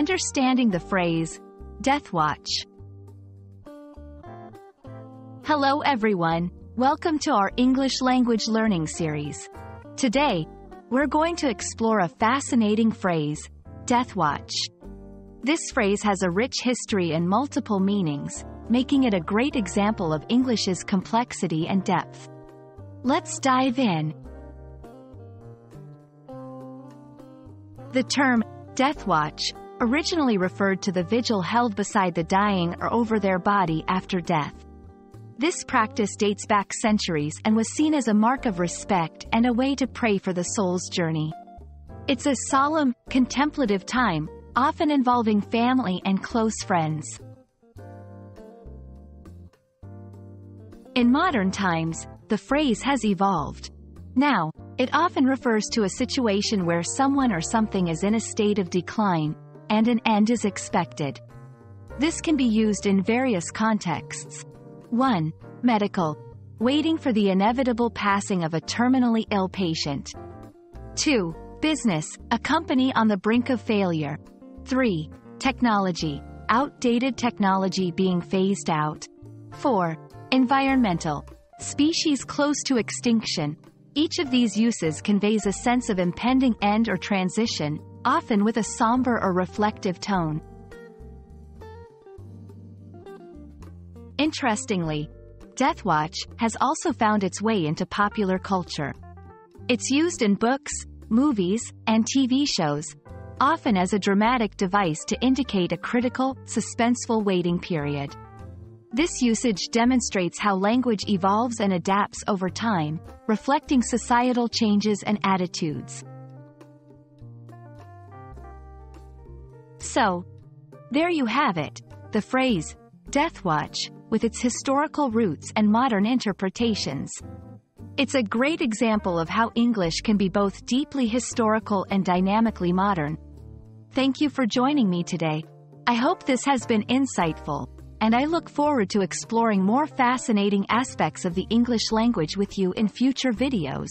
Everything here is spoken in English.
Understanding the phrase, Death Watch. Hello everyone, welcome to our English language learning series. Today, we're going to explore a fascinating phrase, Death Watch. This phrase has a rich history and multiple meanings, making it a great example of English's complexity and depth. Let's dive in. The term, death watch, originally referred to the vigil held beside the dying or over their body after death. This practice dates back centuries and was seen as a mark of respect and a way to pray for the soul's journey. It's a solemn, contemplative time, often involving family and close friends. In modern times, the phrase has evolved. Now, it often refers to a situation where someone or something is in a state of decline, and an end is expected. This can be used in various contexts. 1. Medical. Waiting for the inevitable passing of a terminally ill patient. 2. Business. A company on the brink of failure. 3. Technology. Outdated technology being phased out. 4. Environmental. Species close to extinction. Each of these uses conveys a sense of impending end or transition, often with a somber or reflective tone. Interestingly, Death Watch has also found its way into popular culture. It's used in books, movies, and TV shows, often as a dramatic device to indicate a critical, suspenseful waiting period. This usage demonstrates how language evolves and adapts over time, reflecting societal changes and attitudes. So, there you have it, the phrase, Death Watch, with its historical roots and modern interpretations. It's a great example of how English can be both deeply historical and dynamically modern. Thank you for joining me today. I hope this has been insightful, and I look forward to exploring more fascinating aspects of the English language with you in future videos.